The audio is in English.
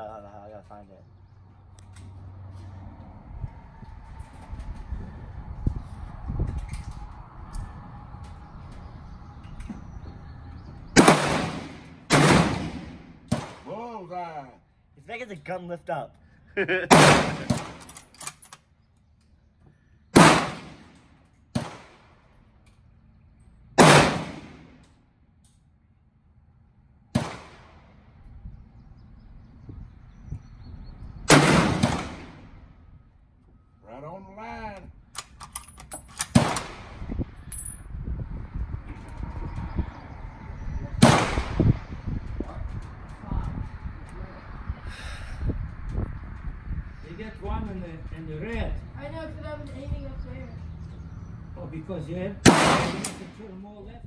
uh, I gotta find it. Bullseye. It's making the gun lift up. Right on the line. They get one in the, in the red. I know, because I was aiming up there. Oh, because you have, to turn more left?